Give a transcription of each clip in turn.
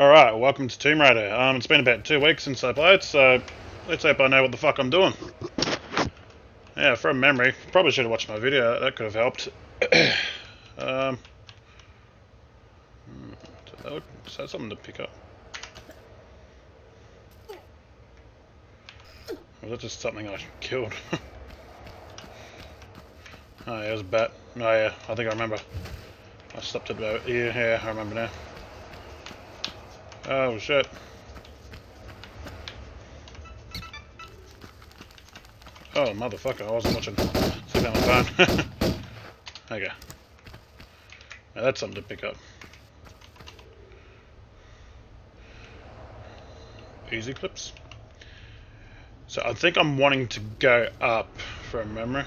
Alright, welcome to Tomb Raider. Um, it's been about two weeks since I played, so let's hope I know what the fuck I'm doing. Yeah, from memory, probably should have watched my video, that could have helped. um, hmm, is that, something to pick up? Or was that just something I killed? oh yeah, it was a bat. Oh yeah, I think I remember. I stopped it about here, yeah, I remember now. Oh shit. Oh motherfucker, I wasn't watching see on my okay. Now that's something to pick up. Uzi clips. So I think I'm wanting to go up from memory.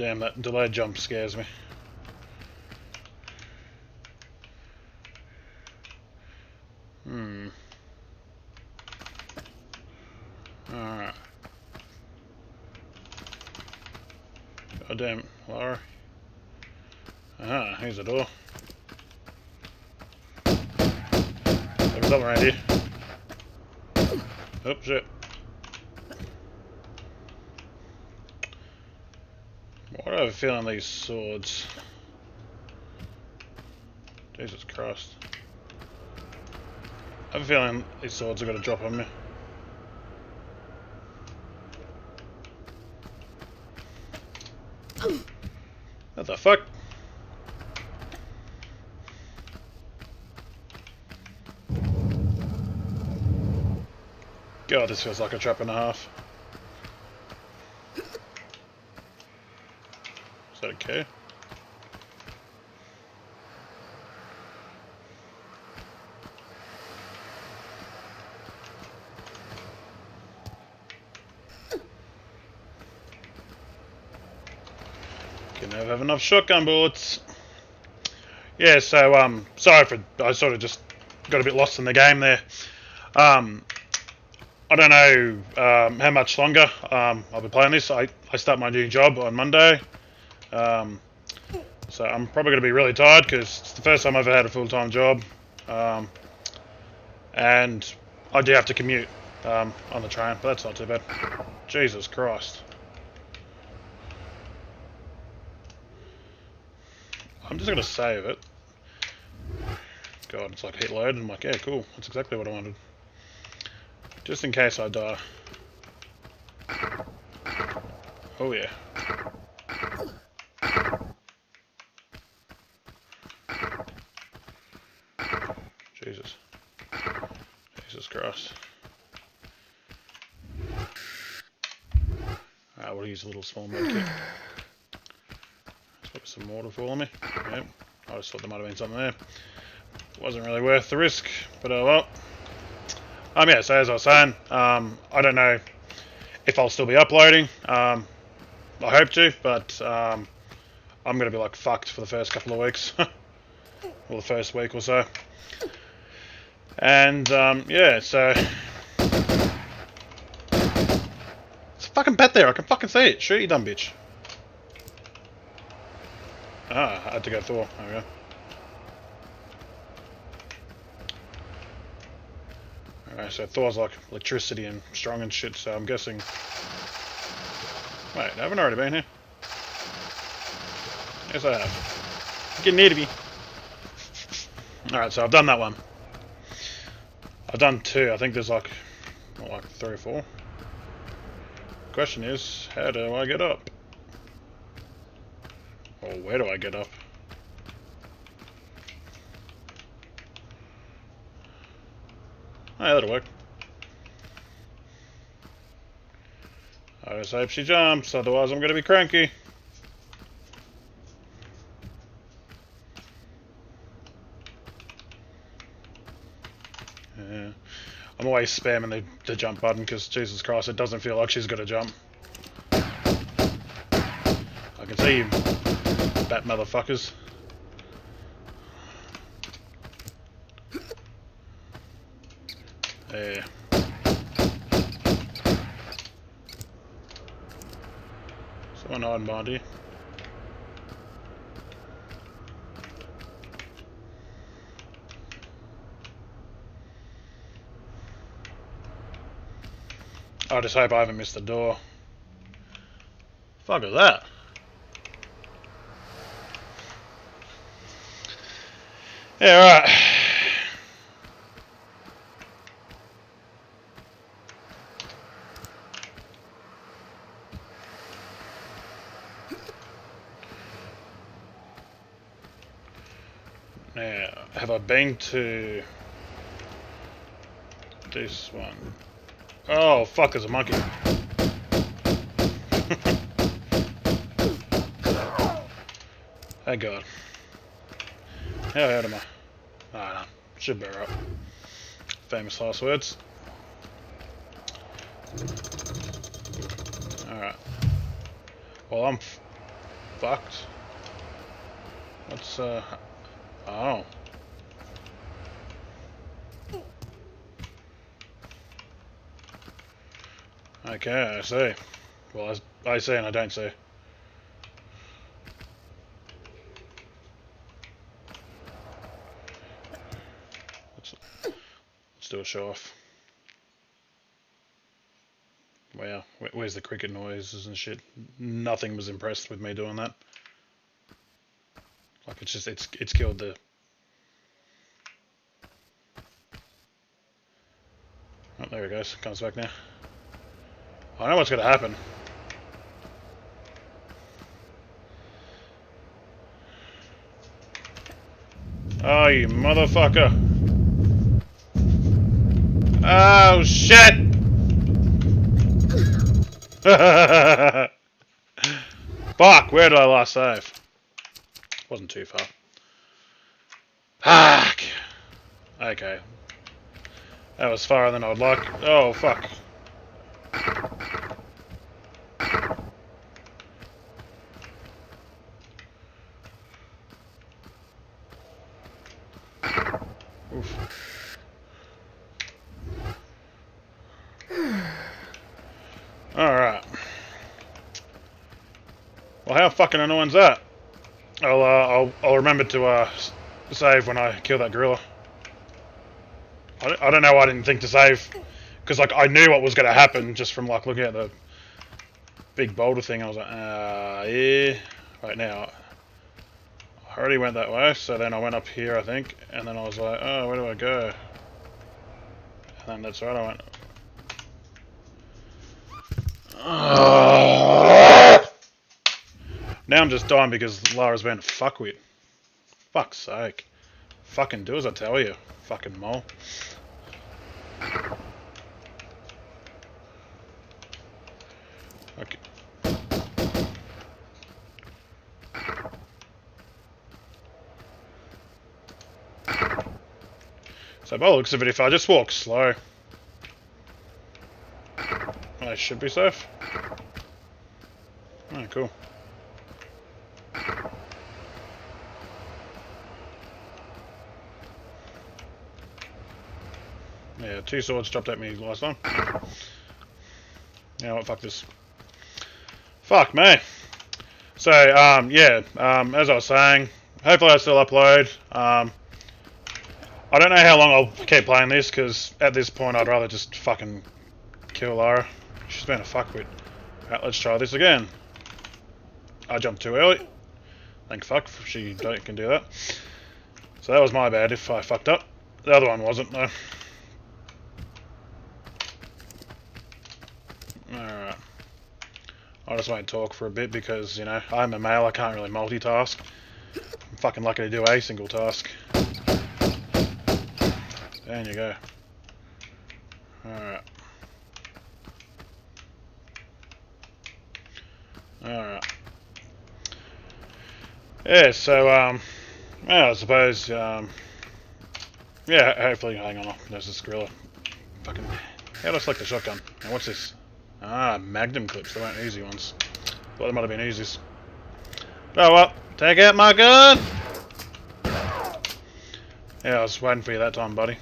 Damn, that delayed jump scares me. Hmm. Alright. God damn, Lara. Ah, here's a door. There's something around here. Oh shit. Why do I have a feeling these swords... Jesus Christ. I have a feeling these swords are going to drop on me. What the fuck? God, this feels like a trap and a half. Is that okay? Can never have enough shotgun bullets. Yeah, so um, sorry for I sort of just got a bit lost in the game there. Um, I don't know um, how much longer um, I'll be playing this. I, I start my new job on Monday. Um, so I'm probably going to be really tired because it's the first time I've ever had a full-time job. Um, and I do have to commute um, on the train, but that's not too bad. Jesus Christ. I'm just going to save it. God, it's like hit load, and I'm like, yeah, cool. That's exactly what I wanted. Just in case I die. Oh yeah. Jesus. Jesus Christ. I will use a little small medkit. Some water for me. Yep. I just thought there might have been something there. Wasn't really worth the risk, but oh well. Um, yeah, so as I was saying, um, I don't know if I'll still be uploading. Um, I hope to, but um, I'm going to be like fucked for the first couple of weeks. or the first week or so. And um, yeah, so it's a fucking pet there. I can fucking see it. Shoot you, dumb bitch. Ah, I had to go Thor. There we go. Alright, so Thor's like electricity and strong and shit, so I'm guessing... Wait, I haven't already been here. Yes, I have. Getting near to me. Alright, so I've done that one. I've done two. I think there's like, like three or four. Question is, how do I get up? Or where do I get up? Yeah, that'll work. I just hope she jumps, otherwise I'm going to be cranky. Always spamming the, the jump button because, Jesus Christ, it doesn't feel like she's going to jump. I can see you, bat motherfuckers. Yeah. One hiding behind you. I just hope I haven't missed the door. Fuck is that? Yeah, right. Now, have I been to this one? Oh, fuck, there's a monkey. oh god. How out am I? Ah. Should bear up. Famous last words. Alright. Well, I'm fucked. What's, uh... Oh. Okay, I see. Well, I, I see and I don't see. Let's, let's do a show off. Wow, where's the cricket noises and shit? Nothing was impressed with me doing that. Like it's just it's it's killed the. Oh, there it goes. Comes back now. I know what's gonna happen. Oh, you motherfucker. Oh, shit! Fuck, where did I last save? Wasn't too far. Fuck! Okay. That was farther than I'd like. Oh, fuck. Oof. Alright. Well, how fucking annoying's that? I'll, uh, I'll, I'll remember to, uh, save when I kill that gorilla. I, I don't know why I didn't think to save. Because, like, I knew what was going to happen just from, like, looking at the big boulder thing. I was like, uh, yeah. Right now, I already went that way, so then I went up here, I think, and then I was like, oh, where do I go? And then that's right, I went... Now I'm just dying because Lara's been a fuckwit. Fuck's sake. Fucking do as I tell you, fucking mole. Okay. So by the looks of it, if I just walk slow, I should be safe. Alright, cool. Yeah, two swords dropped at me last time. Yeah, what, fuck this. Fuck me. So, um, yeah, um, as I was saying, hopefully I still upload. Um, I don't know how long I'll keep playing this, because at this point I'd rather just fucking kill Lara. She's been a fuckwit. Right, let's try this again. I jumped too early. Thank fuck, she don't, can do that. So that was my bad if I fucked up. The other one wasn't, though. Alright. I just won't talk for a bit because, you know, I'm a male, I can't really multitask. I'm fucking lucky to do a single task. There you go. Alright. Alright. Yeah, so, um, well, I suppose, um, yeah, hopefully, hang on, there's this gorilla. Fucking, how do I select the shotgun? Now, what's this? Ah, magnum clips, they weren't Uzi ones. Thought they might have been Uzis. Oh well, take out my gun! Yeah, I was waiting for you that time, buddy.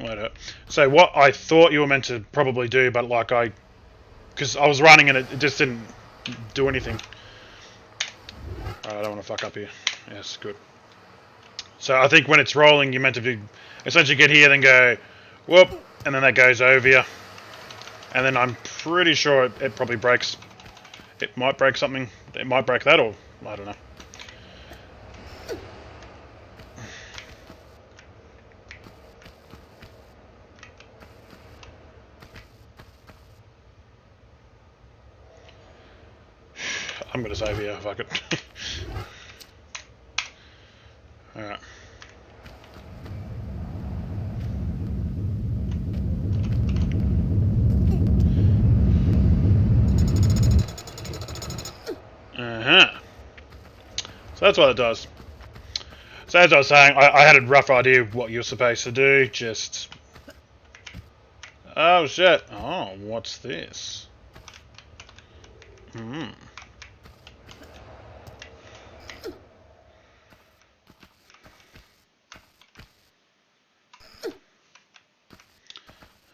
Wait up. So what I thought you were meant to probably do, but like I, because I was running and it, just didn't do anything. I don't want to fuck up here. Yes, good. So I think when it's rolling, you're meant to be essentially get here, then go whoop, and then that goes over you. And then I'm pretty sure it, it probably breaks. It might break something. It might break that, or I don't know. I'm gonna save here, fuck it. that's what it does. So as I was saying, I, I had a rough idea of what you're supposed to do, just... Oh shit. Oh, what's this? Hmm.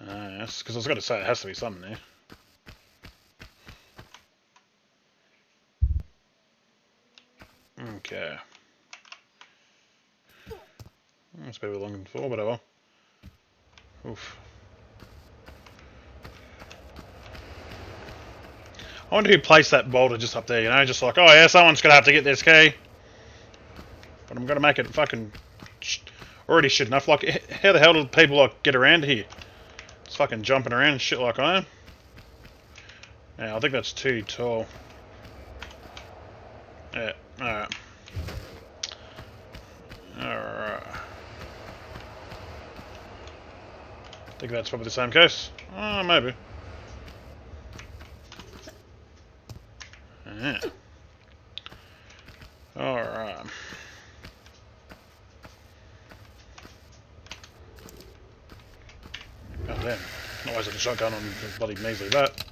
Ah, yes, because I was going to say it has to be something there. Okay. That's better than looking for, whatever. Oof. I wonder who placed that boulder just up there, you know, just like, oh yeah, someone's gonna have to get this key. But I'm gonna make it fucking already shit enough. Like, how the hell do people like get around here? It's fucking jumping around and shit like I am. Yeah, I think that's too tall. Yeah, alright. Alright. I think that's probably the same case. Oh, maybe. Yeah. Alright. God damn. Not wasting a shotgun on bloody measly that.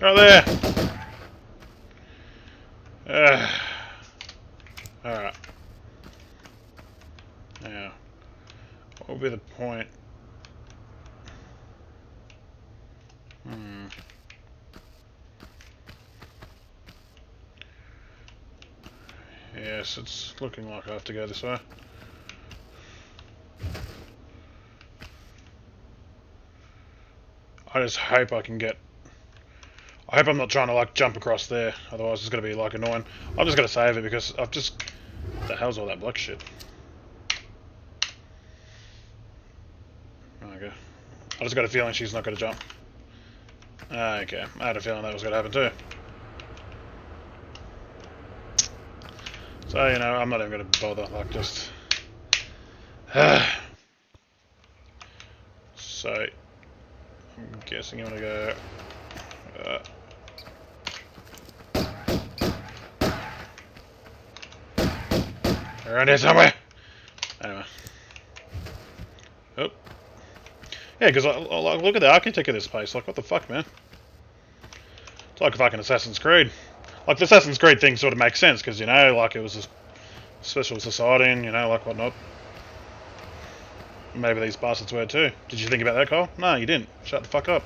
Right there! Uh, Alright. Now, what would be the point? Hmm. Yes, it's looking like I have to go this way. I just hope I can get... I hope I'm not trying to like jump across there, otherwise it's going to be like annoying. I'm just going to save it because I've just... the hell's all that black shit? Okay. I just got a feeling she's not going to jump. Okay, I had a feeling that was going to happen too. So, you know, I'm not even going to bother, like, just... so, I'm guessing I'm to go... Uh, around here somewhere! Anyway. Oh. Yeah, because look at the architect of this place. Like, what the fuck, man? It's like a fucking Assassin's Creed. Like, the Assassin's Creed thing sort of makes sense, because, you know, like, it was a special society and, you know, like, whatnot. Maybe these bastards were too. Did you think about that, Cole? No, you didn't. Shut the fuck up.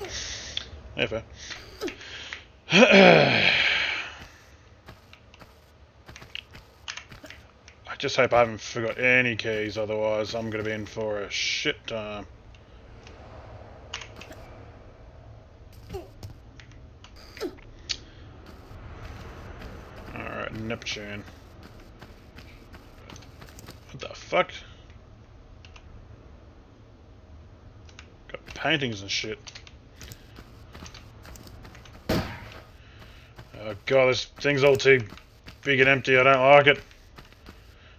Yeah, fair. I just hope I haven't forgot any keys, otherwise I'm going to be in for a shit time. Alright, Neptune. What the fuck? Paintings and shit. Oh god, this thing's all too big and empty, I don't like it.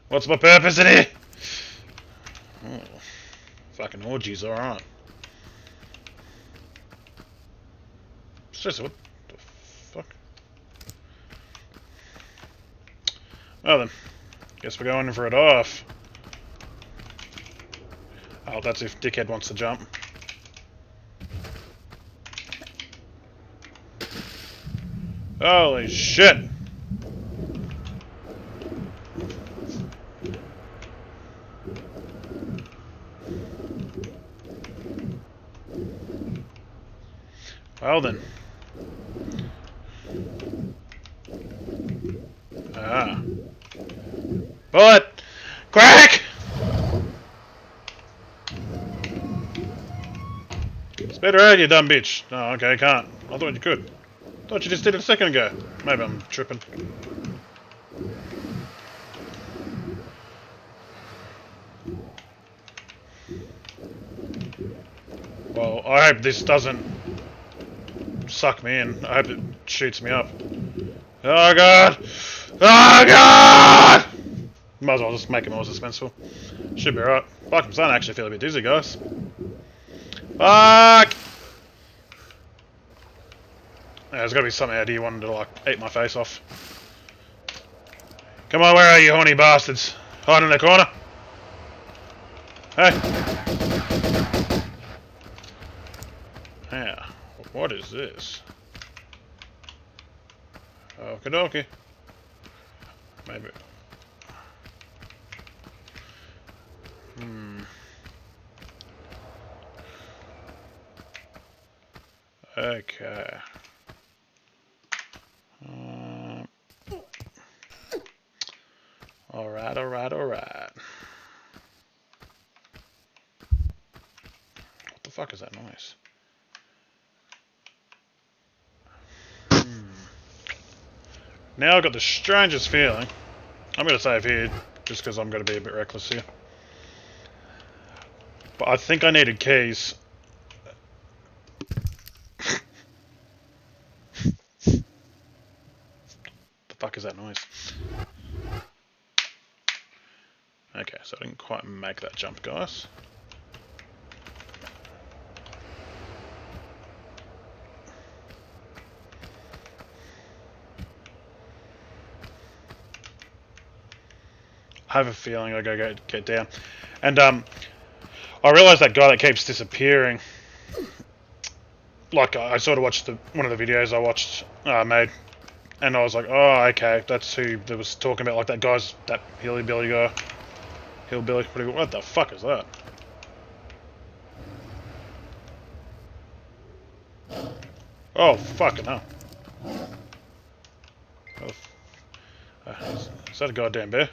What's my purpose in here? Oh, fucking orgies, alright. Seriously, what the fuck? Well then, guess we're going in for it off. Oh, that's if Dickhead wants to jump. Holy shit! Well then. Ah. Bullet! Crack! Spit around, you dumb bitch. No, oh, okay, I can't. I thought you could. Oh, Thought you just did it a second ago. Maybe I'm tripping. Well, I hope this doesn't suck me in. I hope it shoots me up. Oh god! Oh god! Might as well just make it more suspenseful. Should be right. Fuck, I'm starting to actually feel a bit dizzy, guys. Fuck! Yeah, there's gotta be something out here wanting to like eat my face off. Come on, where are you horny bastards? Hide in the corner. Hey! Yeah, what is this? Okie dokie. Maybe. Hmm. Okay. Um, alright, alright, alright. What the fuck is that noise? Now I've got the strangest feeling. I'm going to save here just because I'm going to be a bit reckless here. But I think I needed keys. the fuck is that noise? Okay, so I didn't quite make that jump, guys. I have a feeling I gotta go get down. And um, I realised that guy that keeps disappearing. Like I sort of watched the, one of the videos I watched uh, made, and I was like, oh okay, that's who that was talking about. Like that guy's that hillbilly guy, hillbilly. What the fuck is that? Oh fucking hell! Oh, uh, is that a goddamn bear?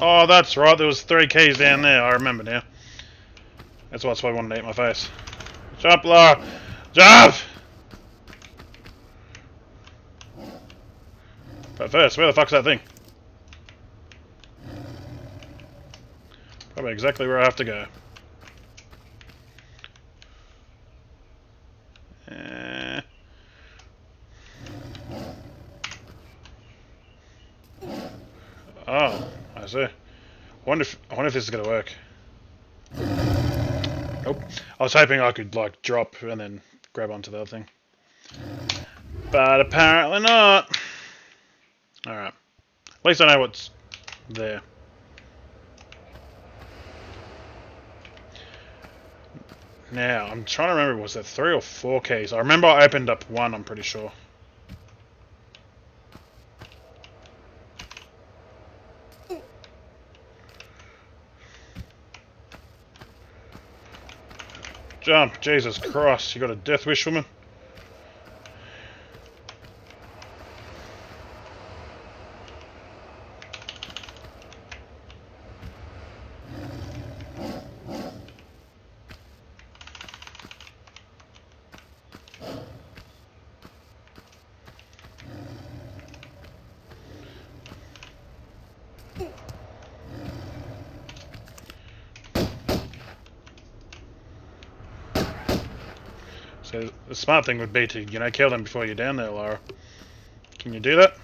Oh, that's right. There was three keys down there. I remember now. That's why I wanted to eat my face. Jump, Lara! Jump! But first, where the fuck's that thing? Probably exactly where I have to go. Uh, oh see. I wonder if I wonder if this is gonna work. Nope. I was hoping I could like drop and then grab onto the other thing. But apparently not. Alright. At least I know what's there. Now, I'm trying to remember, was there three or four keys? I remember I opened up one, I'm pretty sure. Jump! Jesus Christ, you got a death wish woman? So the smart thing would be to, you know, kill them before you're down there, Lara. Can you do that?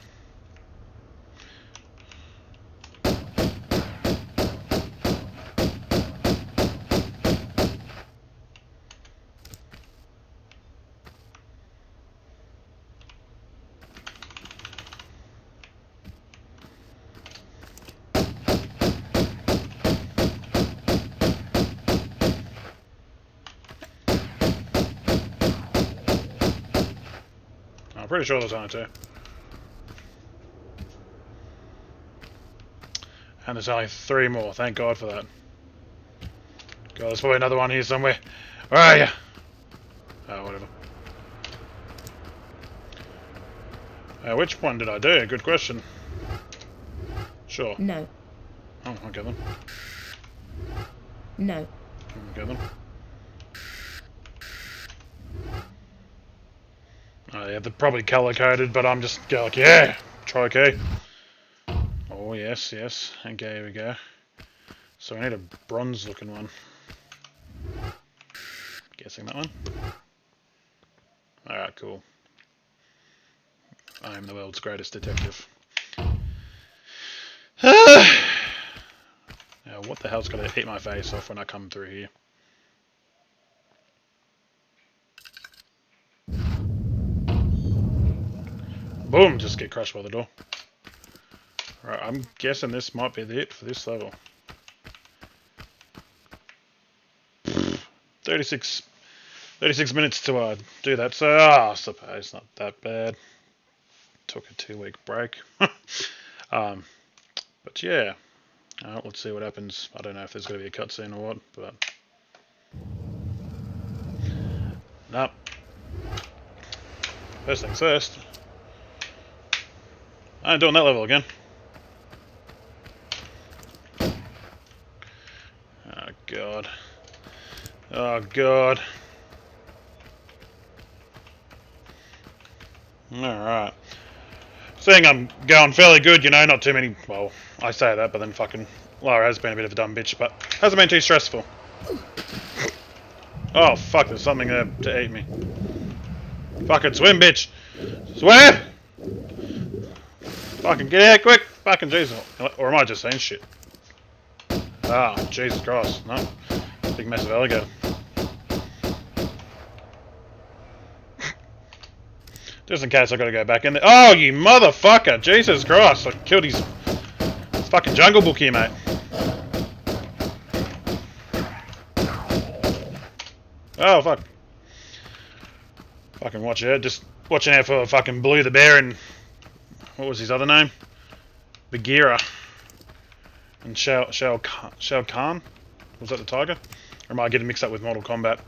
Pretty sure there's only two. And there's only three more, thank God for that. God, there's probably another one here somewhere. Where are you? Oh, whatever. Uh, which one did I do? Good question. Sure. No. Oh, okay then. No. Okay then. Yeah, they're probably color coded, but I'm just go like, yeah, try okay. Oh yes, yes. Okay, here we go. So I need a bronze looking one. Guessing that one. Alright, cool. I am the world's greatest detective. now, what the hell's gonna hit my face off when I come through here? Boom! Just get crushed by the door. Right, I'm guessing this might be the it for this level. 36, 36 minutes to uh, do that, so oh, I suppose not that bad. Took a two week break. um, but yeah, let's see what happens. I don't know if there's going to be a cutscene or what, but. Nope. First things first. Uh, I ain't doing that level again. Oh god. Oh god. Alright. Seeing I'm going fairly good, you know, not too many, well, I say that, but then fucking Lara has been a bit of a dumb bitch, but hasn't been too stressful. Oh fuck, there's something there to eat me. Fucking swim, bitch! Swim! Fucking get out quick! Fucking Jesus. Or am I just saying shit? Ah, Jesus Christ. No. Big mess of alligator. Just in case I gotta go back in there. Oh, you motherfucker! Jesus Christ! I killed his, his fucking jungle book here, mate. Oh, fuck. Fucking watch out. Just watching out for fucking Baloo the Bear and... What was his other name? Bagheera. And Shao, Shao, Shao Kahn? Was that the tiger? Or am I getting mixed up with Mortal Kombat?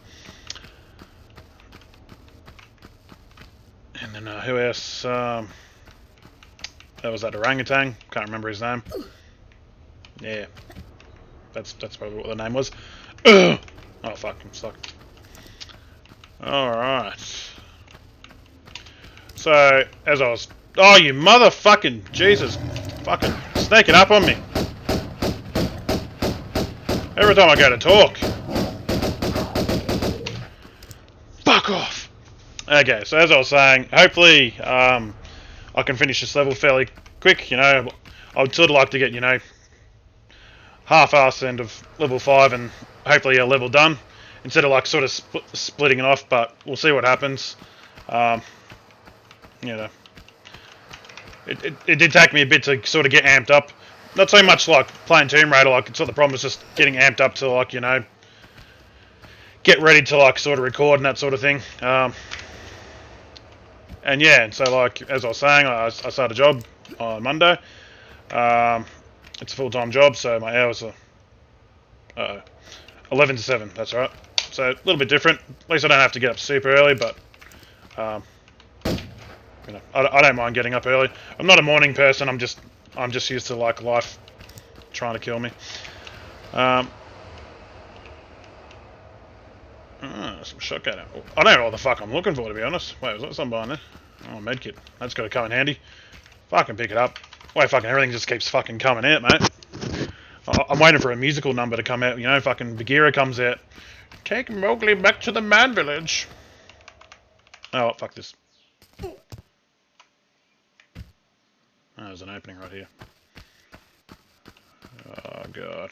And then uh, who else? Um, that was that orangutan. Can't remember his name. Yeah, that's that's probably what the name was. Oh fuck, I'm stuck. All right. So as I was, oh you motherfucking Jesus, fucking sneaking up on me. Every time I go to talk. Fuck off. Okay, so as I was saying, hopefully um, I can finish this level fairly quick. You know, I would sort of like to get, you know, half-ass end of level 5 and hopefully a level done instead of like sort of spl splitting it off, but we'll see what happens. Um, you know, it, it, it did take me a bit to sort of get amped up not so much like playing Tomb Raider, like it's not the problem, it's just getting amped up to like, you know, get ready to like sort of record and that sort of thing. Um, and yeah, so like, as I was saying, I, I started a job on Monday. Um, it's a full-time job, so my hours are uh, 11 to 7, that's right. So a little bit different. At least I don't have to get up super early, but um, you know, I, I don't mind getting up early. I'm not a morning person, I'm just I'm just used to like life trying to kill me. Um, ah, some shotgun. I don't know what the fuck I'm looking for to be honest. Wait, was that something behind there? Oh, medkit. That's got to come in handy. Fucking pick it up. Wait, fucking everything just keeps fucking coming out, mate. I'm waiting for a musical number to come out. You know, fucking Bagheera comes out. Take Mowgli back to the man village. Oh, fuck this. There's an opening right here. Oh god.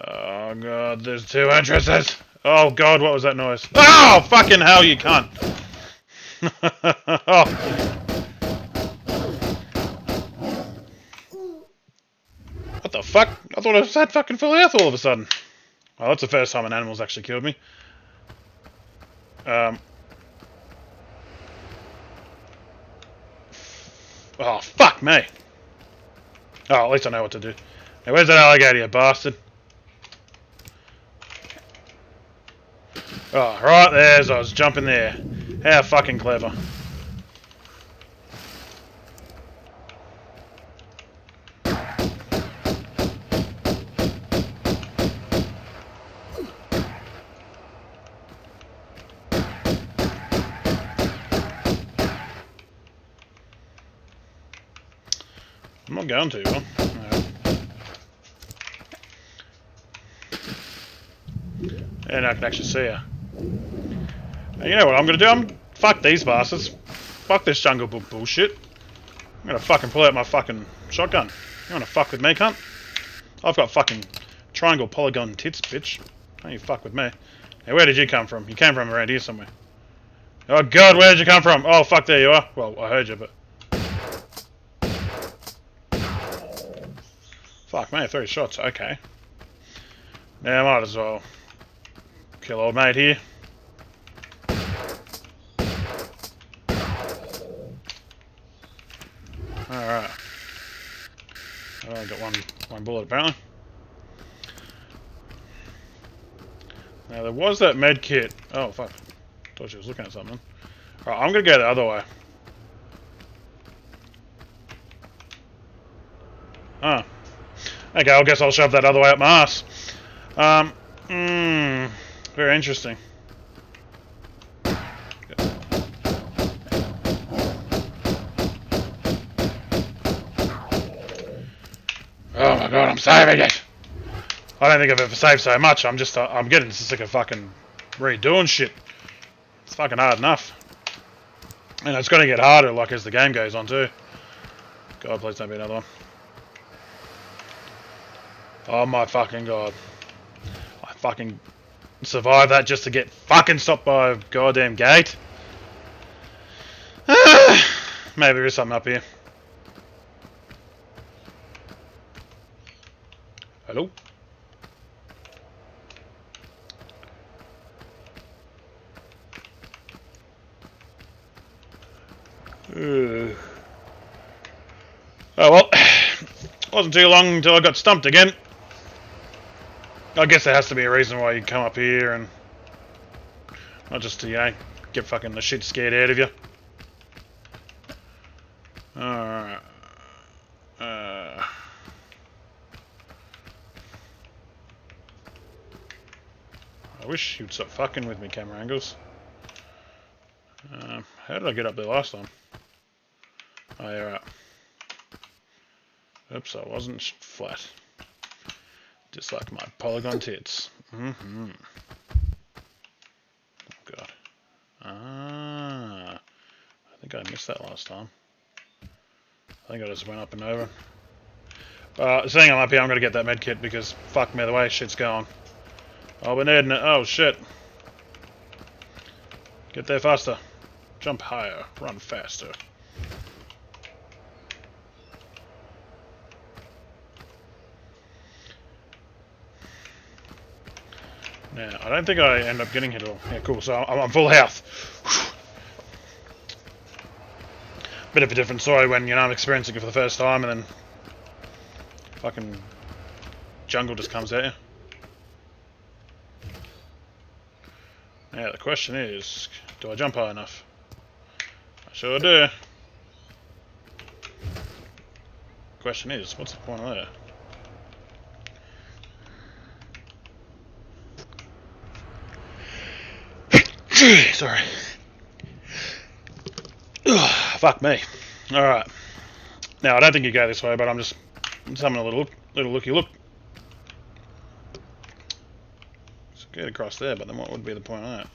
Oh god, there's two entrances! Oh god, what was that noise? Oh, fucking hell, you cunt! oh. What the fuck? I thought I was had fucking full health all of a sudden. Well, that's the first time an animal's actually killed me. Um, Oh, fuck me. Oh, at least I know what to do. Now, where's that alligator, you bastard? Oh, right there's, I was jumping there. How fucking clever. Going to, well. And I can actually see her. And you know what I'm gonna do? I'm fuck these bastards. Fuck this jungle book bullshit. I'm gonna fucking pull out my fucking shotgun. You wanna fuck with me, cunt? I've got fucking triangle polygon tits, bitch. Don't you fuck with me. Now, where did you come from? You came from around here somewhere. Oh god, where did you come from? Oh fuck, there you are. Well, I heard you, but... Fuck, man, three shots, okay. Now, I might as well kill old mate here. Alright. I only got one, one bullet apparently. Now there was that med kit. Oh fuck. Thought she was looking at something. Alright, I'm gonna go the other way. Ah. Okay, I guess I'll shove that other way up my ass. Um, hmm, very interesting. Oh my god, I'm saving it! I don't think I've ever saved so much, I'm just, uh, I'm getting sick of fucking redoing shit. It's fucking hard enough. And it's gonna get harder, like, as the game goes on too. God, please don't be another one. Oh my fucking god. I fucking survived that just to get fucking stopped by a goddamn gate. Maybe there is something up here. Hello? Oh well, wasn't too long until I got stumped again. I guess there has to be a reason why you come up here and not just to, you know, get fucking the shit scared out of you. Alright. Uh, I wish you'd stop fucking with me, camera angles. Um, how did I get up there last time? Oh, yeah. Oops, I wasn't flat. Just like my polygon tits. Mm-hmm. Oh god. Ah. I think I missed that last time. I think I just went up and over. Uh, seeing I'm up here, I'm going to get that med kit because fuck me, the way shit's going. Oh, we're needing it. Oh, shit. Get there faster. Jump higher. Run faster. Yeah, I don't think I end up getting hit at all. Yeah, cool. So I'm, I'm full health. Bit of a different story when, you know, I'm experiencing it for the first time and then fucking jungle just comes at you. Yeah, the question is, do I jump high enough? I sure do. Question is, what's the point of that? Sorry. Ugh, fuck me. Alright. Now, I don't think you go this way, but I'm just, just having a little, little looky look. So get across there, but then what would be the point of that?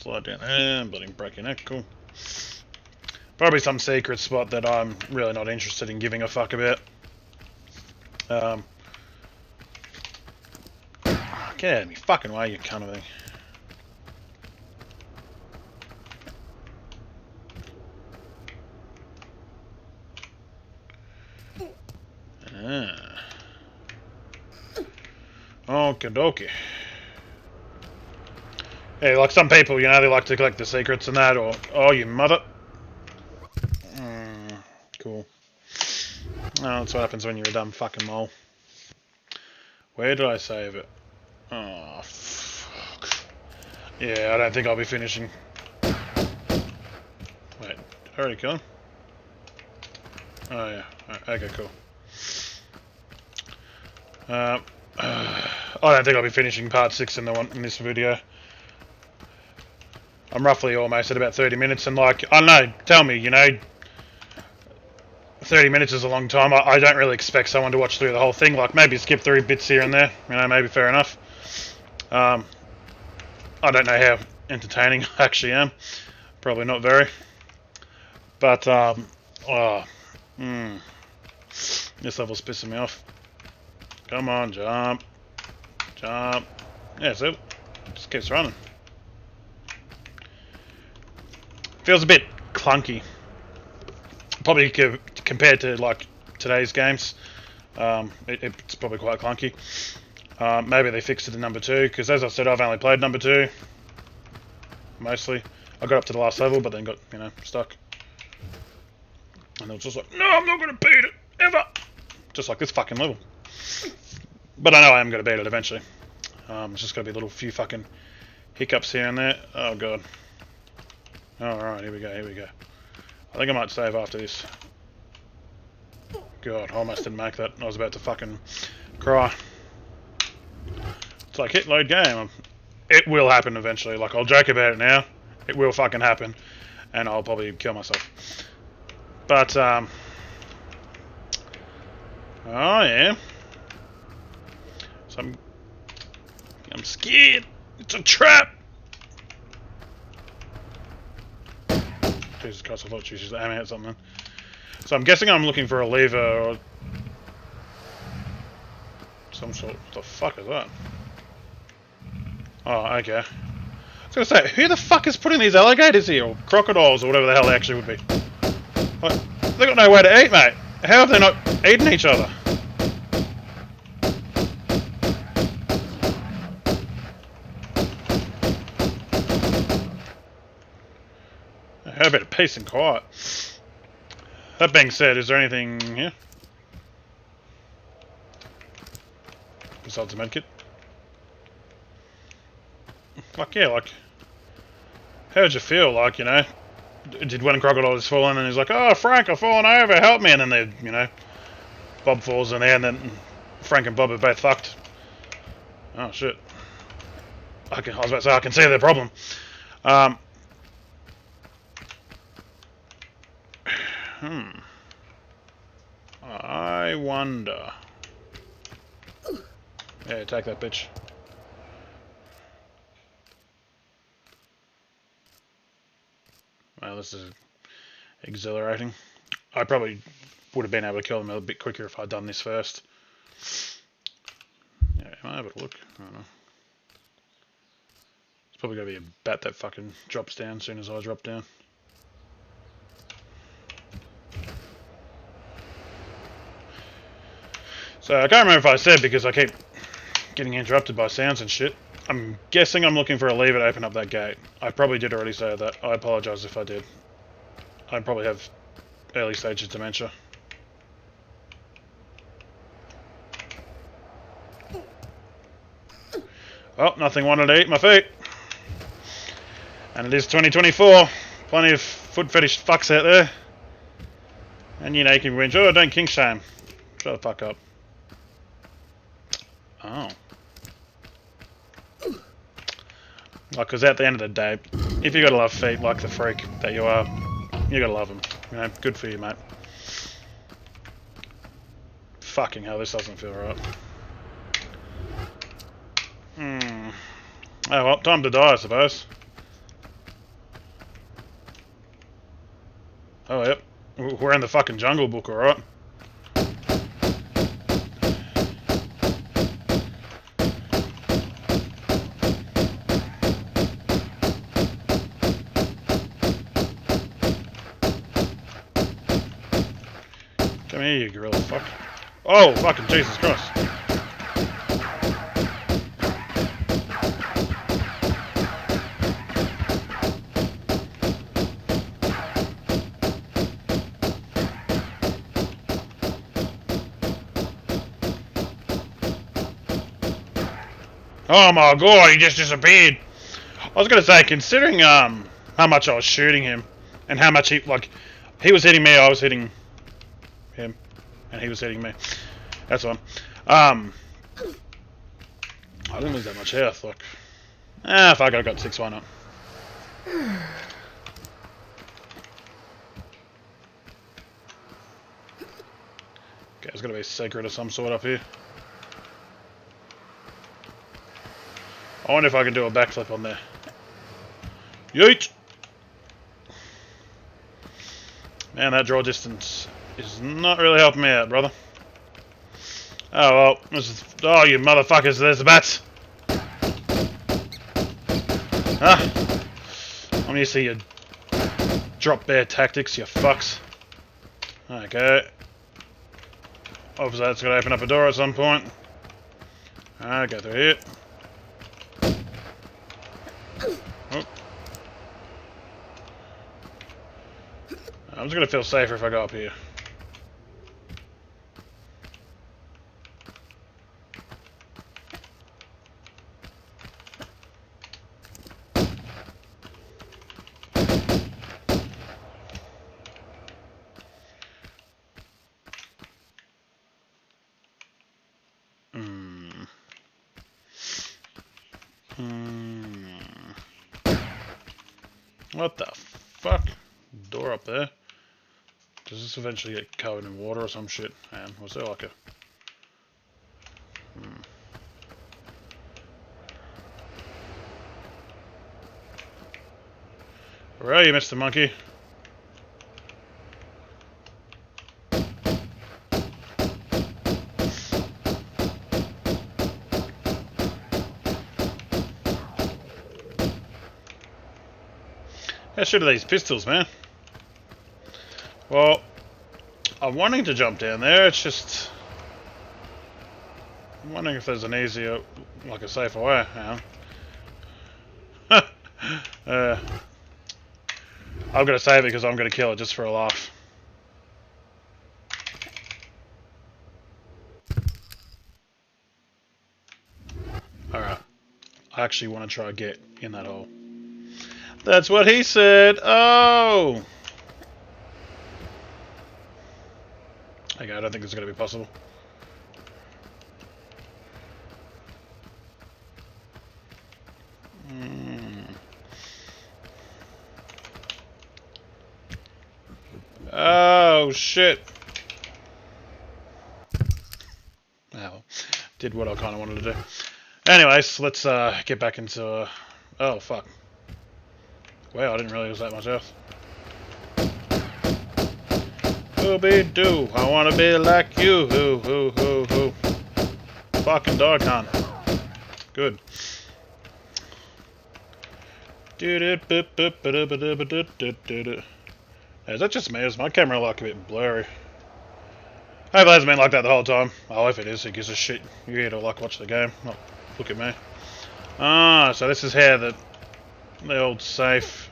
Slide down there, bloody break your neck, cool. Probably some secret spot that I'm really not interested in giving a fuck about. Um, Get out of me fucking way, you cunt of thing. Ah. Okie dokie. Hey, like some people, you know, they like to collect the secrets and that, or, oh, you mother. Mm, cool. Oh, that's what happens when you're a dumb fucking mole. Where did I save it? Oh, fuck. Yeah, I don't think I'll be finishing. Wait, already him? Oh, yeah. Okay, cool. Uh, uh, I don't think I'll be finishing part 6 in, the one, in this video. I'm roughly almost at about 30 minutes, and like, I know, tell me, you know, 30 minutes is a long time. I, I, don't really expect someone to watch through the whole thing. Like, maybe skip through bits here and there. You know, maybe fair enough. Um, I don't know how entertaining I actually am. Probably not very. But, um, oh, mm, this level's pissing me off. Come on, jump. Jump. Yeah, so just keeps running. Feels a bit clunky. Probably compared to like today's games, um, it, it's probably quite clunky. Uh, maybe they fixed it in number two, because as I said, I've only played number two, mostly. I got up to the last level, but then got, you know, stuck. And I was just like, no, I'm not going to beat it, ever! Just like this fucking level. But I know I am going to beat it eventually. Um, it's just going to be a little few fucking hiccups here and there. Oh, God. Alright, here we go, here we go. I think I might save after this. God, I almost didn't make that. I was about to fucking cry. It's like, hit load game. It will happen eventually. Like, I'll joke about it now. It will fucking happen. And I'll probably kill myself. But, um... Oh, yeah. So I'm... I'm scared. It's a trap! Jesus Christ, I thought she was aiming at something. So I'm guessing I'm looking for a lever or some sort. What the fuck is that? Oh, okay. I was gonna say, who the fuck is putting these alligators here, or crocodiles, or whatever the hell they actually would be? Like, they got nowhere to eat, mate. How have they not eaten each other? How about a peace and quiet? That being said, is there anything here? Besides the medkit? Like, yeah, like... How did you feel? Like, you know... Did one crocodile just fall in and he's like, Oh, Frank, I've fallen over, help me! And then they, you know... Bob falls in there and then Frank and Bob are both fucked. Oh, shit. I, can, I was about to say, I can see the problem. Um... Hmm. I wonder. Yeah, take that bitch. Well, this is exhilarating. I probably would have been able to kill them a bit quicker if I'd done this first. Yeah, am I able to look? I don't know. It's probably going to be a bat that fucking drops down as soon as I drop down. So I can't remember if I said because I keep getting interrupted by sounds and shit. I'm guessing I'm looking for a lever to open up that gate. I probably did already say that. I apologise if I did. I probably have early stages dementia. Oh, nothing wanted to eat my feet. And it is 2024. Plenty of foot fetish fucks out there. And you know you can oh, don't king shame. Shut the fuck up. Oh. Like, because at the end of the day, if you gotta love feet like the freak that you are, you gotta love them. You know, good for you, mate. Fucking hell, this doesn't feel right. Hmm. Oh well, time to die, I suppose. Oh, yep. We're in the fucking jungle book, alright? Hey, you gorilla fuck. Oh, fucking Jesus Christ. Oh my god, he just disappeared. I was gonna say, considering um how much I was shooting him, and how much he like, he was hitting me, I was hitting him, and he was hitting me. That's one. Um, I didn't lose that much health. Like, ah, fuck, I got six. Why not? Okay, there's gonna be a secret of some sort up here. I wonder if I can do a backflip on there. Yeet! Man, that draw distance is not really helping me out, brother. Oh, well, this is... Oh, you motherfuckers, there's the bats! Ah! I'm used to see your drop bear tactics, you fucks. Okay. Obviously that's to open up a door at some point. Alright, go through here. Oh. I'm just to feel safer if I go up here. What the fuck? Door up there. Does this eventually get covered in water or some shit? Man, was there like a... Hmm. Where are you, Mr. Monkey? How shit are these pistols, man? Well, I'm wanting to jump down there, it's just... I'm wondering if there's an easier, like a safer way. uh, I'm gonna save it because I'm gonna kill it just for a laugh. Alright. I actually want to try to get in that hole. That's what he said. Oh! I don't think it's going to be possible. Mm. Oh, shit. Oh, did what I kind of wanted to do. Anyways, let's uh, get back into... Uh, oh, fuck. Well, I didn't really realize that myself. Ooby doo, I wanna be like you. Fucking dog hunt. Good. Is that just me? Is my camera like a bit blurry? Hope it hasn't been like that the whole time. Oh, if it is, who gives a shit? You're here to like watch the game, not look at me. Ah, so this is how the the old safe.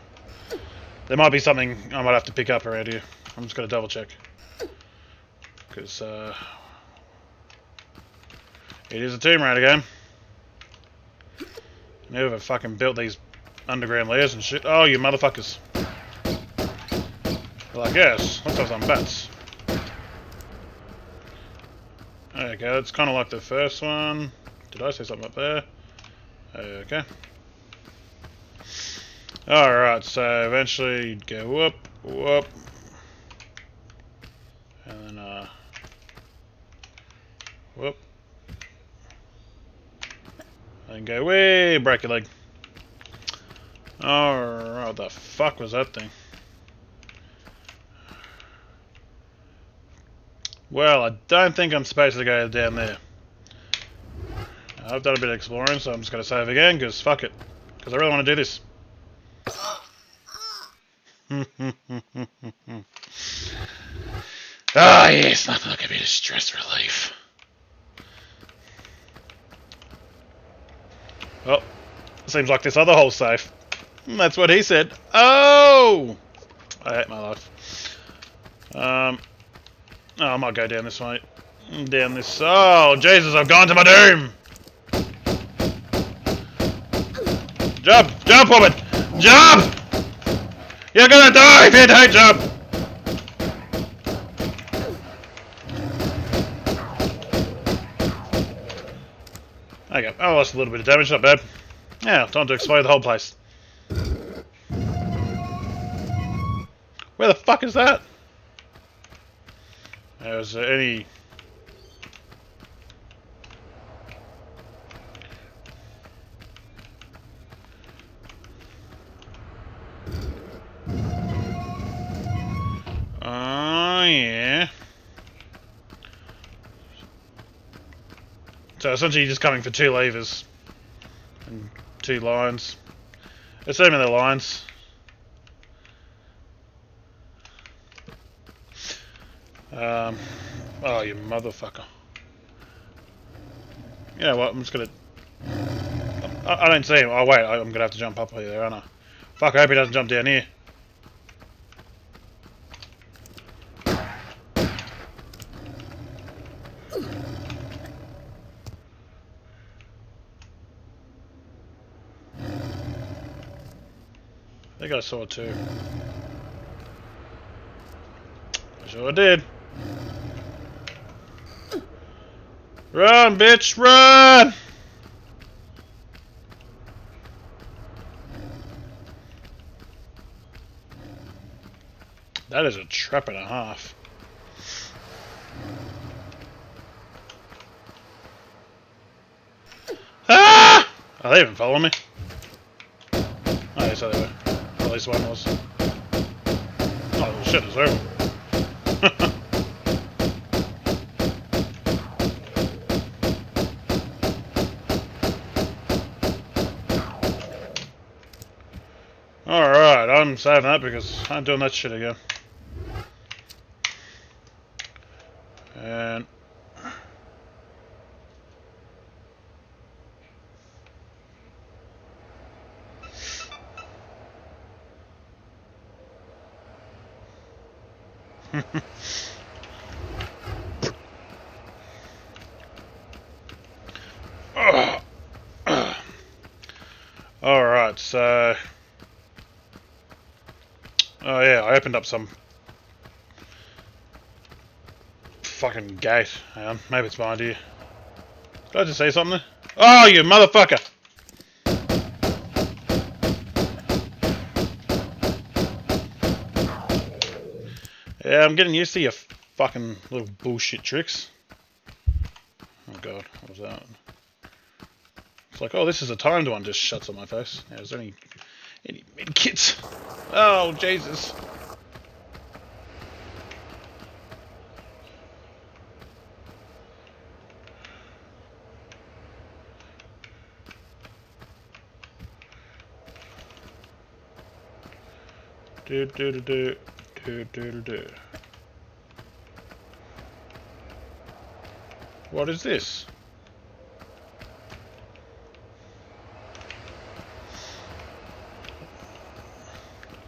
There might be something I might have to pick up around here. I'm just going to double check. Because, uh... It is a Tomb Raider game. Never fucking built these underground layers and shit. Oh, you motherfuckers. Well, I guess. Let's have some bats. Okay, it's kind of like the first one. Did I say something up there? Okay. Alright, so eventually you'd go whoop, whoop. And then, uh, whoop. And go way, break your leg. Oh, what the fuck was that thing? Well, I don't think I'm supposed to go down there. I've done a bit of exploring, so I'm just going to save again, because fuck it. Because I really want to do this. Ah, yes, nothing like a bit of stress relief. Well, seems like this other hole's safe. That's what he said. Oh! I hate my life. Um, oh, I might go down this way. Down this. Oh, Jesus, I've gone to my doom! Jump! Jump, woman! Jump! You're gonna die if you don't jump! Go. Oh, lost a little bit of damage, not bad. Yeah, time to explode the whole place. Where the fuck is that? Is there any... Oh, yeah. So essentially you're just coming for two levers and two lines. Assume they're lines. Um, oh, you motherfucker. You know what, I'm just gonna... I, I don't see him. Oh, wait, I'm gonna have to jump up here, aren't I? Fuck, I hope he doesn't jump down here. Think I saw. I sure did. Run, bitch, run! That is a trap and a half. Ah! Are they even following me? Oh, yes, they were. Least one was. Oh, shit, it's over. Alright, I'm saving that because I'm doing that shit again. And... Alright, so... Oh yeah, I opened up some fucking gate. Hang on, maybe it's my idea. Did I just say something? Oh, you motherfucker! Yeah, I'm getting used to your fucking little bullshit tricks. Oh god, what was that? It's like, oh, this is a timed one, just shuts on my face. Yeah, is there any, any medkits? Oh, Jesus. Do do do do do do do. What is this?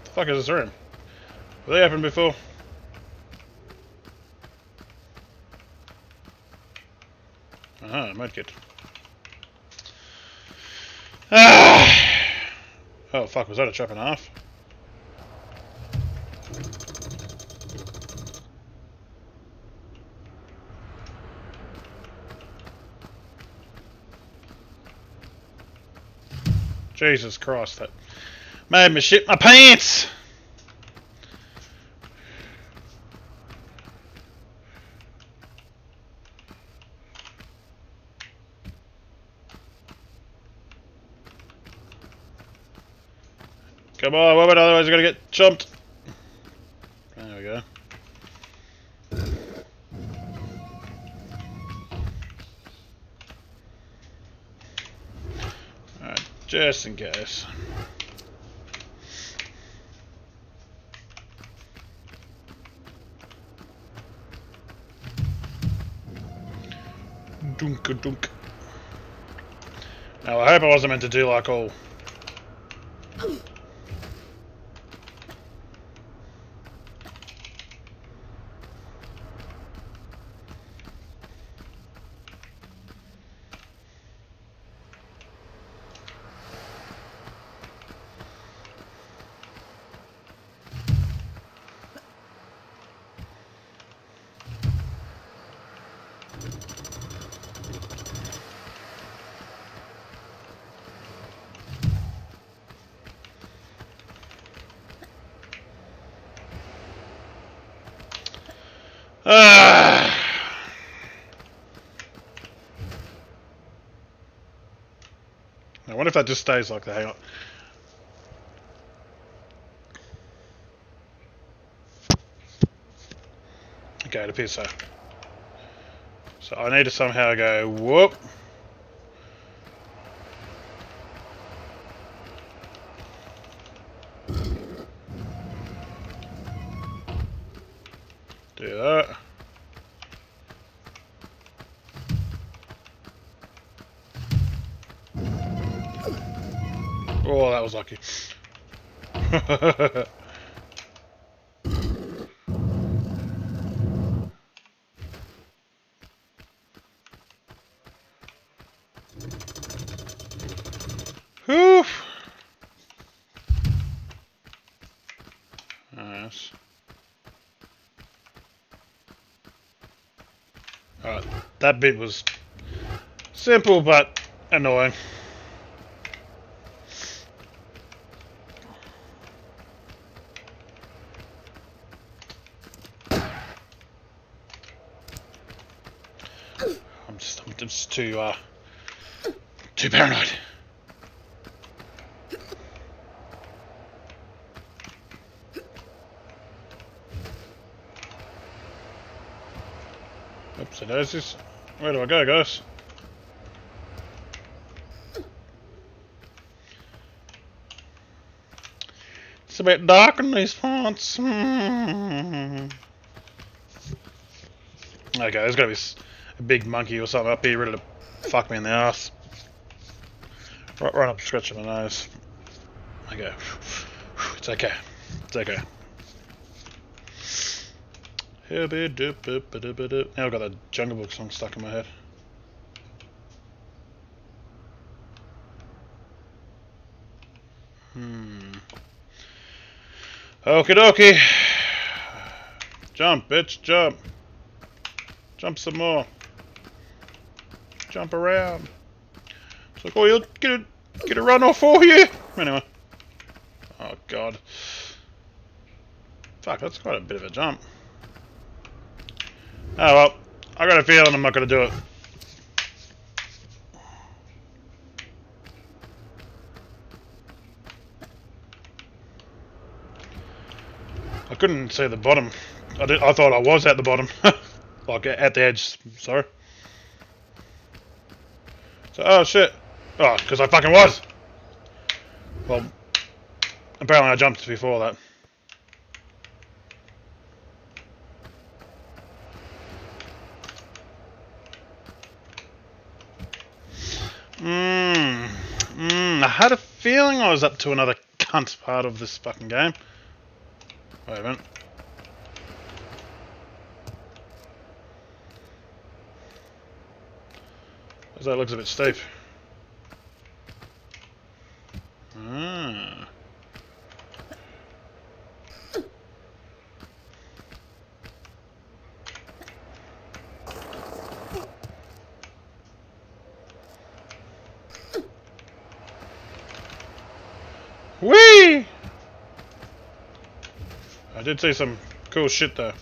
The fuck is this room? Have they happened before? Ah, medkit. Ah! Oh fuck, was that a trap and a half? Jesus Christ, that made me shit my pants! Come on, woman, otherwise you're gonna get chumped. Just in case. Dunk dunk. Now I hope I wasn't meant to do like all Ah. I wonder if that just stays like that. Hang on. Okay, it appears so. So I need to somehow go whoop. Whew. Yes. Alright, that bit was simple but annoying. I'm just, I'm just too, uh, too paranoid. Oopsie daisies. Where do I go, guys? It's a bit dark in these parts. Hmm. Okay, there's gotta be a big monkey or something up here ready to fuck me in the ass. Right, right up scratching my nose. Okay. It's okay. It's okay. Now I've got that Jungle Book song stuck in my head. Hmm. Okie dokie. Jump, bitch, jump. Jump some more. Jump around. It's like, oh, you'll get a, get a run off for you. Anyway. Oh, God. Fuck, that's quite a bit of a jump. Oh well, I got a feeling I'm not going to do it. I couldn't see the bottom. I, did, I thought I was at the bottom. like at the edge, sorry. So, oh shit. Oh, because I fucking was. Well, apparently I jumped before that. Mmm. Mmm. I had a feeling I was up to another cunt part of this fucking game. Wait a minute. That looks a bit steep. Ah. Whee! I did see some cool shit though.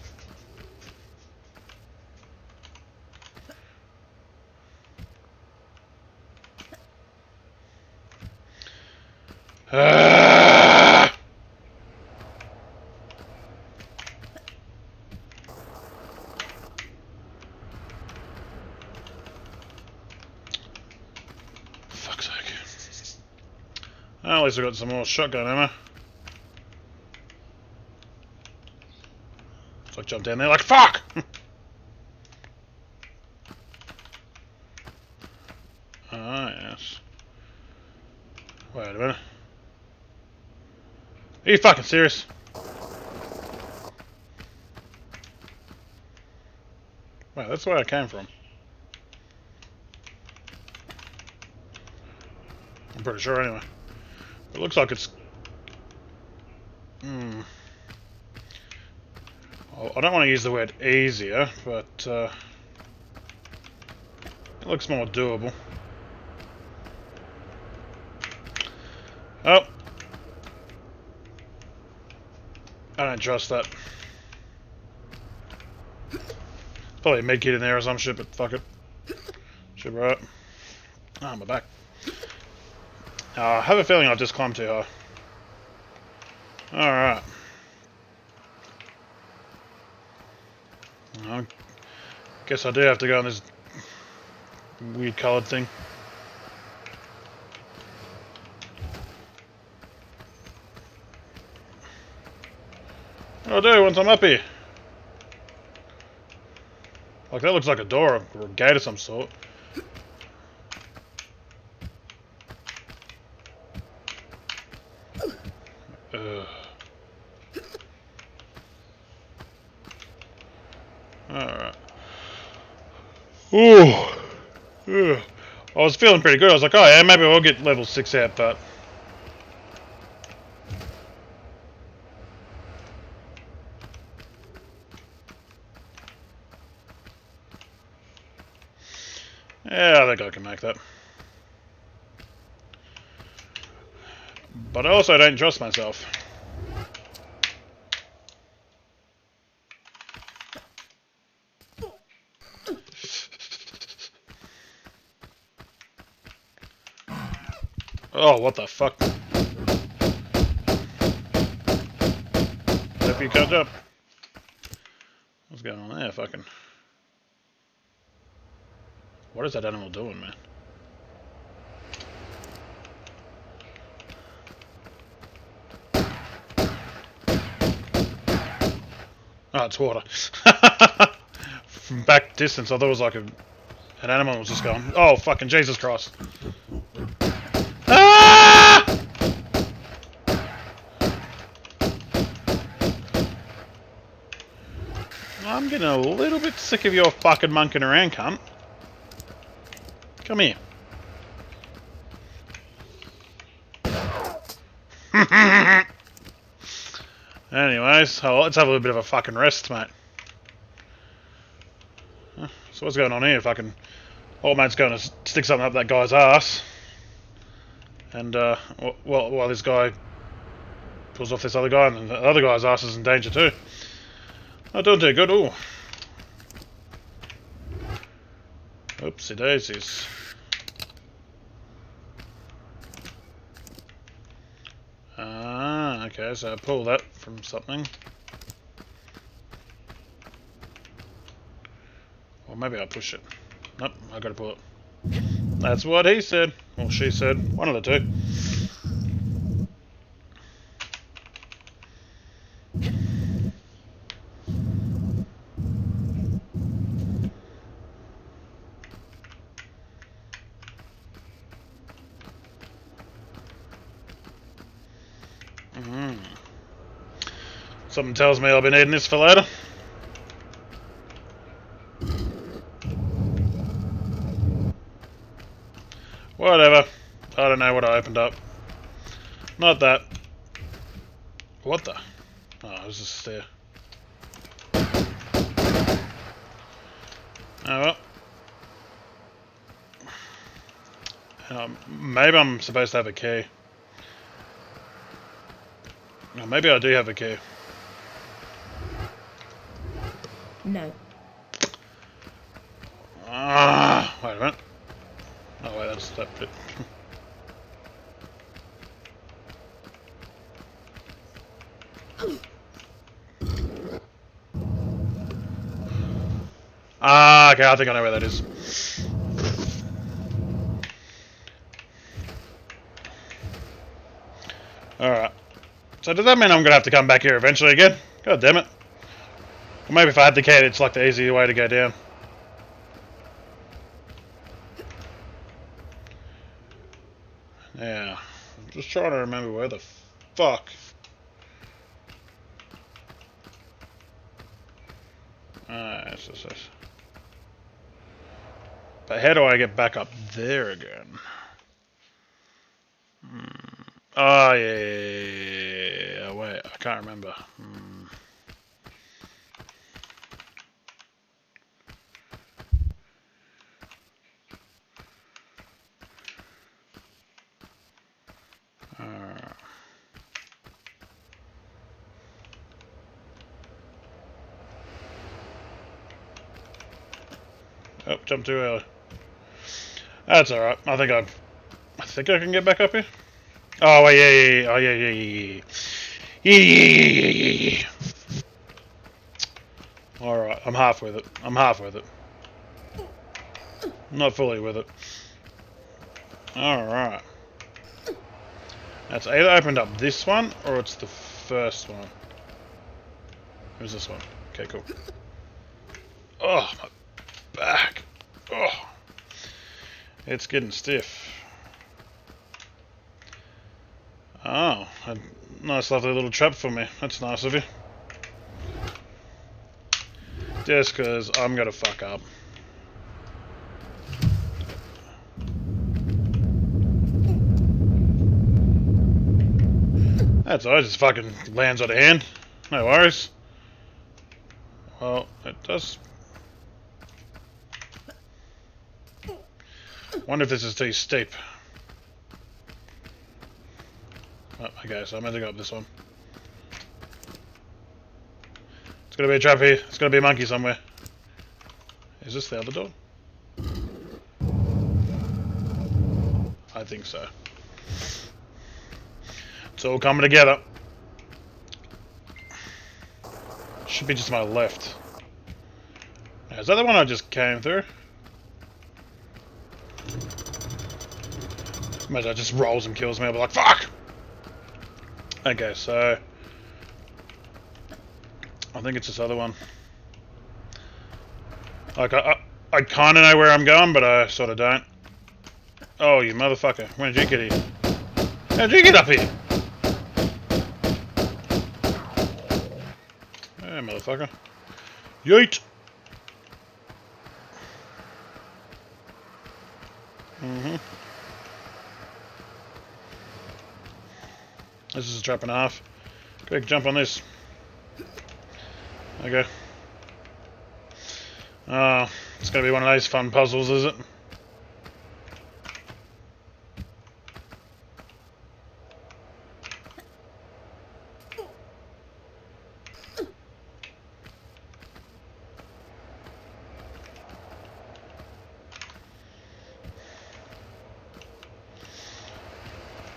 Ah! Fuck's sake. Got some more shotgun ammo. So I jumped down there like fuck! ah, yes. Wait a minute. Are you fucking serious? Wait, that's where I came from. I'm pretty sure anyway. It looks like it's... Hmm. I don't want to use the word easier, but uh, it looks more doable. Oh. I don't trust that. Probably a med kit in there or some shit, but fuck it. Be right. Ah, my back. Uh, I have a feeling I've just climbed too high. Alright. I guess I do have to go on this weird coloured thing. What do I do once I'm up here? Like that looks like a door or a gate of some sort. Ooh. I was feeling pretty good. I was like, oh yeah, maybe we'll get level 6 out, but... Yeah, I think I can make that. But I also don't trust myself. Oh, what the fuck? Hope you catch up. What's going on there? Fucking. What is that animal doing, man? Oh, it's water. From back distance, I thought it was like a, an animal was just going, oh, fucking Jesus Christ. Ah! I'm getting a little bit sick of your fucking monkeying around, cunt. Come here. Anyways, oh, let's have a little bit of a fucking rest, mate. So what's going on here? Fucking old mate's going to stick something up that guy's ass. And, uh, well, while this guy pulls off this other guy, and the other guy's ass is in danger too. I don't do good, ooh. Oopsie daisies. Ah, okay, so I pull that from something. Or maybe I push it. Nope, I gotta pull it. That's what he said. Or she said. One of the two. Tells me I'll be needing this for later. Whatever. I don't know what I opened up. Not that. What the? Oh, it was just there. Oh well. Um, maybe I'm supposed to have a key. Maybe I do have a key. No. Ah, wait a minute. Oh wait, that's that bit. ah, okay, I think I know where that is. Alright. So does that mean I'm to have to come back here eventually again? God damn it. Or maybe if I had the key, it's like the easier way to go down. Yeah. I'm just trying to remember where the fuck. Ah, just this. But how do I get back up there again? Hmm. Oh, yeah, yeah, yeah, Wait, I can't remember. Hmm. Jumped too early. Uh, that's alright. I think I... I think I can get back up here. Oh, yeah, yeah, yeah. Oh, yeah, yeah, yeah, yeah. Yeah, yeah, yeah, yeah, yeah, yeah. Alright, I'm half with it. I'm half with it. Not fully with it. Alright. That's either opened up this one, or it's the first one. Who's this one? Okay, cool. Oh, my back. Oh. It's getting stiff. Oh, a nice lovely little trap for me. That's nice of you. Just because I'm going to fuck up. That's alright, just fucking lands out of hand. No worries. Well, it does. Wonder if this is too steep. Oh, okay, so I'm go up this one. It's gonna be a trap here. It's gonna be a monkey somewhere. Is this the other door? I think so. It's all coming together. Should be just my left. Is that the one I just came through? It just rolls and kills me. I'll be like, fuck! Okay, so... I think it's this other one. Like, I, I, I kind of know where I'm going, but I sort of don't. Oh, you motherfucker. When did you get here? How did you get up here? Yeah, motherfucker. Yeet! Mm-hmm. This is dropping half. Quick, jump on this. Okay. Oh, it's gonna be one of those fun puzzles, is it?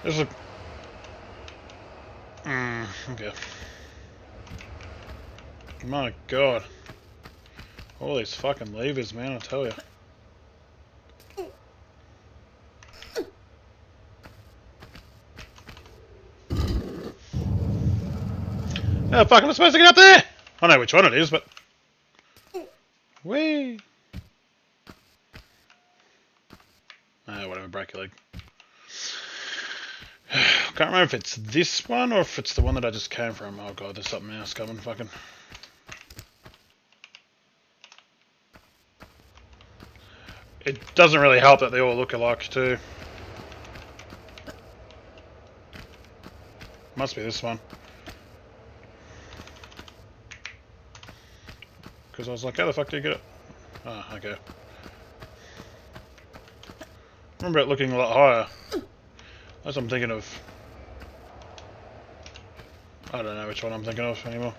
There's a... Mm, okay. My god. All these fucking levers, man, I tell you. How the fuck am I supposed to get up there? I know which one it is, but... Whee! Ah, whatever, break your leg. Can't remember if it's this one or if it's the one that I just came from. Oh god, there's something else coming, fucking... It doesn't really help that they all look alike too. Must be this one. Because I was like, how the fuck do you get it? Ah, oh, okay. remember it looking a lot higher. That's what I'm thinking of. I don't know which one I'm thinking of anymore.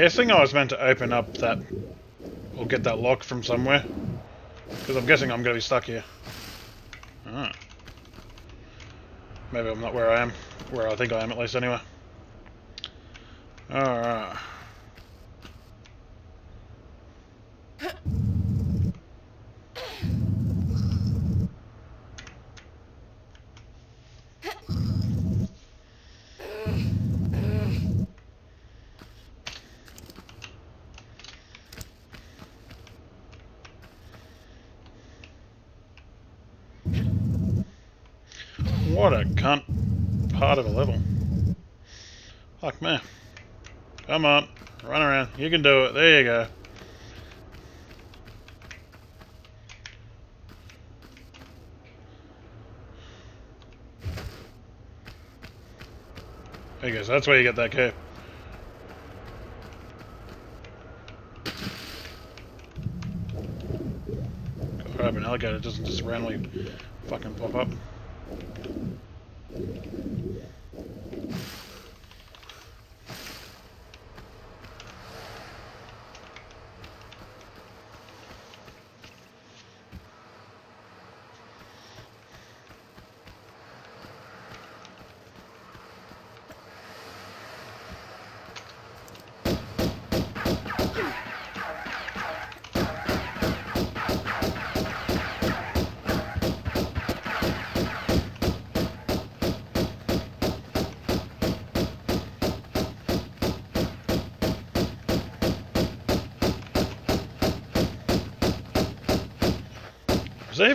Guessing I was meant to open up that or get that lock from somewhere. Because I'm guessing I'm going to be stuck here. Ah. Maybe I'm not where I am. Where I think I am at least anyway. Alright. What a cunt part of a level. Fuck me. Come on. Run around. You can do it. There you go. There you go. So that's where you get that cape. Grab an alligator doesn't just randomly fucking pop up.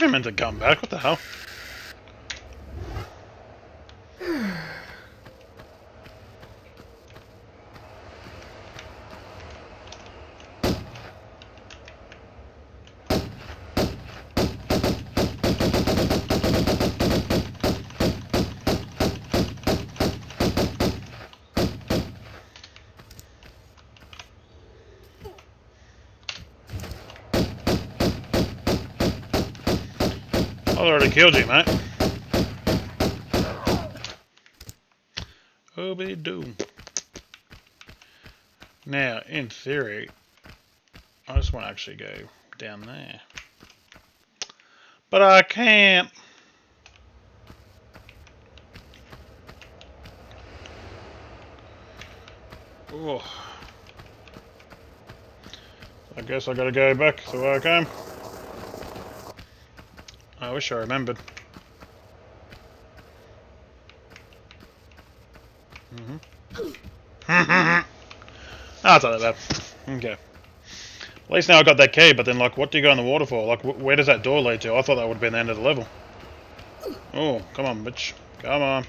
Was they even meant to come back? What the hell? Already killed you, mate. Obi doom. Now, in theory, I just want to actually go down there. But I can't. Oh. I guess I gotta go back the way I came. I wish I remembered. Mm hmm Ah, it's not that bad. Okay. At least now I got that key, but then, like, what do you go in the water for? Like, wh where does that door lead to? I thought that would have been the end of the level. Oh, come on, bitch. Come on.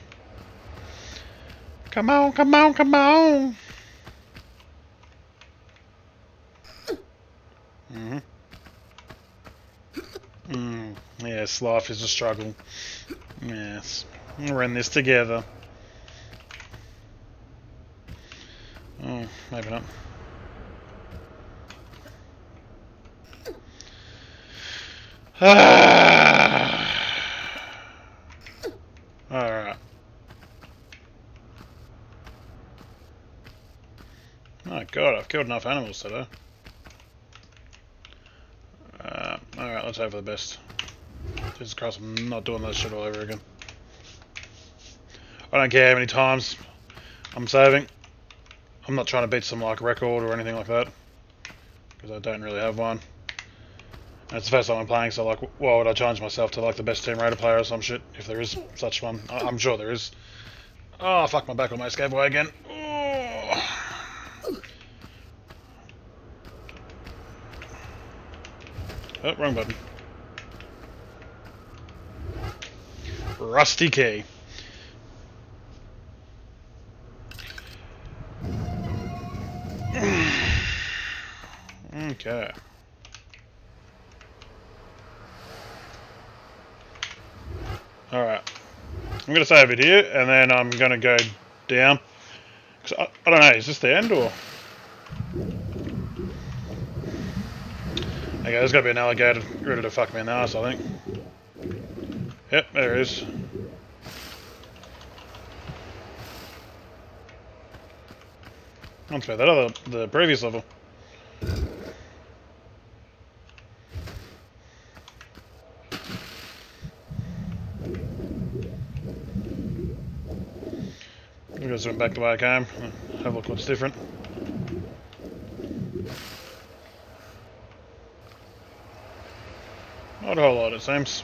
Come on, come on, come on. Mm hmm Mm, yes, life is a struggle. Yes. We're in this together. Oh, maybe not. Alright. My god, I've killed enough animals today. Uh, Alright, let's hope for the best. Jesus Christ, I'm not doing that shit all over again. I don't care how many times I'm saving. I'm not trying to beat some like record or anything like that. Because I don't really have one. And it's the first time I'm playing, so like, why would I challenge myself to like the best Tomb Raider player or some shit, if there is such one? I I'm sure there is. Oh, fuck, my back almost gave away again. Oh. Oh, wrong button. Rusty K. okay. Alright. I'm going to save it here, and then I'm going to go down. Cause I, I don't know, is this the end, or...? Okay, there's got to be an alligator ready to fuck me in the ass, I think. Yep, there is. I'll try that other, the previous level. I'm gonna zoom back the way I came. Have a look what's different. Not a whole lot, it seems.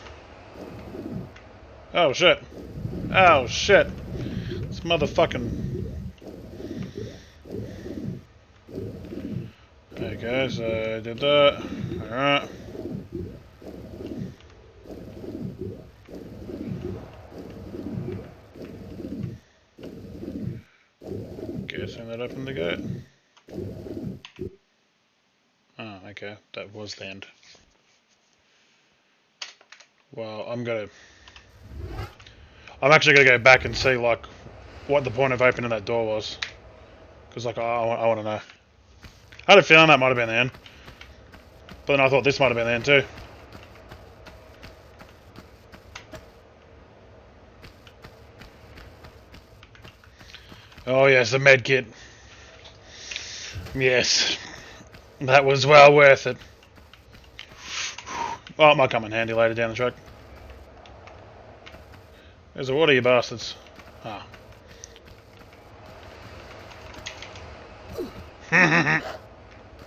Oh shit. Oh shit. This motherfucking. Okay, so I did that. Alright. Guessing that opened the gate. Oh, okay. That was the end. Well, I'm gonna... I'm actually gonna go back and see, like, what the point of opening that door was. Because, like, I, I, want to know. I had a feeling that might have been the end. But then I thought this might have been the end too. Oh yes, the med kit. Yes. That was well worth it. Oh, it might come in handy later down the track. There's a water, you bastards. Ah.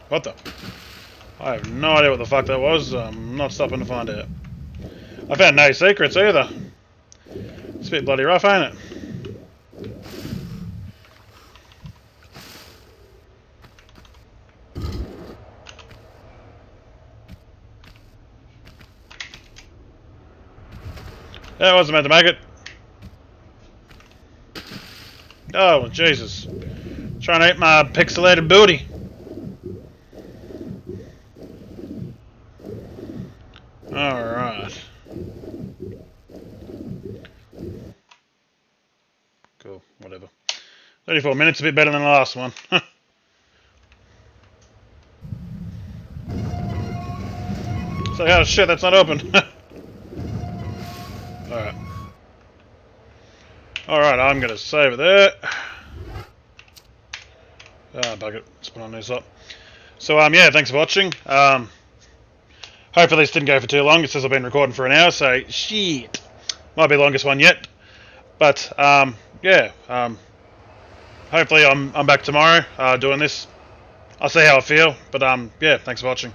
what the? I have no idea what the fuck that was. I'm not stopping to find out. I found no secrets either. It's a bit bloody rough, ain't it? That wasn't meant to make it. Oh, Jesus. Trying to eat my pixelated booty. Alright. Cool, whatever. 34 minutes, a bit better than the last one. so, oh shit, that's not open. Alright. Alright, I'm to save it there. Ah, bug it. Let's put on this up. So, um, yeah, thanks for watching. Um, hopefully this didn't go for too long. It says I've been recording for an hour, so shit. Might be the longest one yet. But, um, yeah, um, hopefully I'm, I'm back tomorrow uh, doing this. I'll see how I feel. But, um, yeah, thanks for watching.